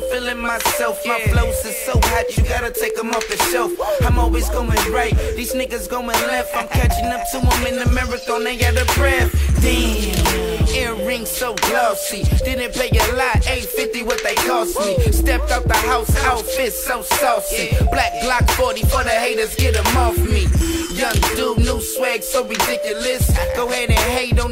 feeling myself. My flows is so hot, you gotta take them off the shelf. I'm always going right, these niggas going left. I'm catching up to them in the marathon, they got a breath. Damn, earrings so glossy. Didn't pay a lot, 850 what they cost me. Stepped out the house, outfit so saucy. Black Glock 40 for the haters, get them off me. Young dude, new swag so ridiculous.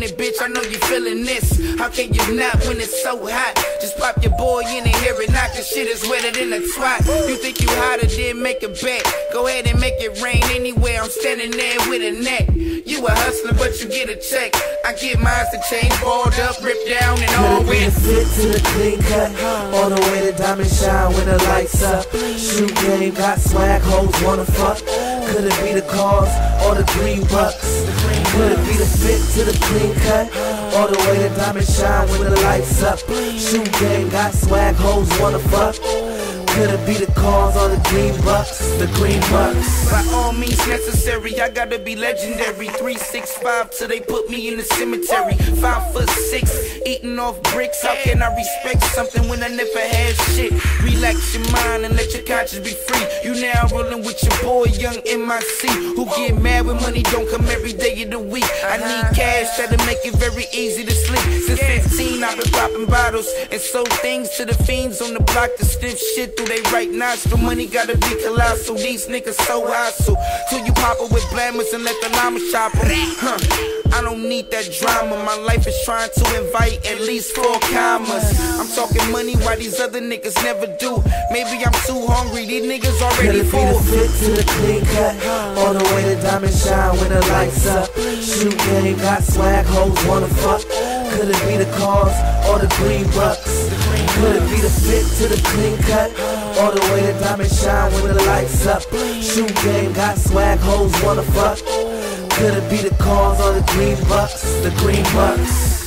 On it, bitch. I know you feeling this. How can you not when it's so hot? Just pop your boy in and hear it knock. The shit is wetter than a twat. You think you hotter, then make a bet. Go ahead and make it rain anywhere. I'm standing there with a net. You a hustler, but you get a check. I get mine to change, balled up, ripped down, and all Could it be the with. fit to the clean cut? All the way to diamond shine when the lights up. Shoot game, got swag, hoes wanna fuck. Could it be the cars or the green bucks? Could it be the fit to the clean cut? All the way the diamond shine when the lights up. Shoot game, got swag, hoes wanna fuck. Could it be the cars or the green bucks? The green bucks. By all means necessary, I gotta be legendary. 365 till they put me in the cemetery. Five foot six, eating off bricks. How can I respect something when I never had shit? Relax your mind and let your conscience be free. You now rolling with your boy, young MIC, who get mad when money don't come every day of the week. I need uh-huh. cash that'll make it very easy to sleep. Since 15, I've been popping bottles and sold things to the fiends on the block to sniff shit through they right nostril. Money gotta be colossal. These niggas so hostile. Till you pop it with blammers and let the llama chop 'em. Huh. I don't need that drama. My life is trying to invite at least four commas. I'm talking money while these other niggas never do. Maybe I'm too hungry. These niggas already it be the full. fit to the clean cut? All the way to diamond shine when the lights up. Shoot game, got swag, hoes wanna fuck. Could it be the cars or the green bucks? Could it be the fit to the clean cut? All the way the diamond shine when the lights up. Shoot game, got swag, hoes wanna fuck. Could it be the cars or the green bucks? The green bucks.